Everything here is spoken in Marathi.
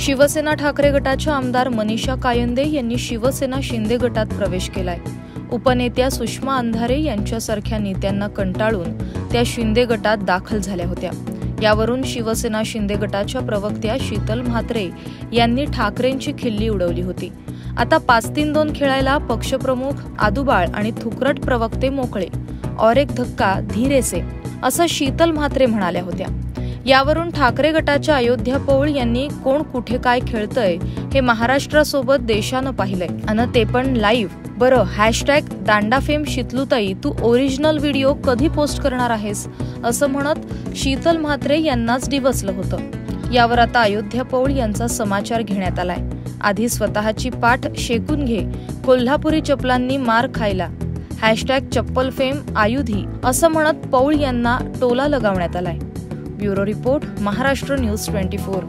शिवसेना ठाकरे गटाच्या आमदार मनीषा कायंदे यांनी शिवसेना शिंदे गटात प्रवेश केलाय. उपनेत्या सुषमा अंधारे यांच्यासारख्या नेत्यांना कंटाळून त्या शिंदे गटात दाखल झाल्या होत्या. यावरून शिवसेना शिंदे गटाच्या प्रवक्त्या शीतल म्हात्रे यांनी ठाकरेंची खिल्ली उडवली होती. आता पाच तीन दोन खेळायला पक्षप्रमुख आदुबाळ आणि थुकरट प्रवक्ते मोकळे. और एक धक्का धीरेसे असं शीतल म्हात्रे म्हणाल्या होत्या. यावरून ठाकरे गटाच्या अयोध्या पौळ यांनी कोण कुठे काय खेळतय हे महाराष्ट्रासोबत देशानं पाहिलंय. आणि ते पण लाईव्ह बरं हॅशटॅग दांडाफेम शितलुताई तू ओरिजिनल व्हिडिओ कधी पोस्ट करणार आहेस? असं म्हणत शीतल म्हात्रे यांनाच डिवचलं होतं. यावर आता अयोध्या पौळ यांचा समाचार घेण्यात आलाय. आधी स्वतःची पाठ शेकून घे. कोल्हापुरी चपलांनी मार खायला. हॅशटॅग चप्पल फेम आयुधी असं म्हणत पौळ यांना टोला लगावण्यात आलाय. Bureau report Maharashtra news twenty four.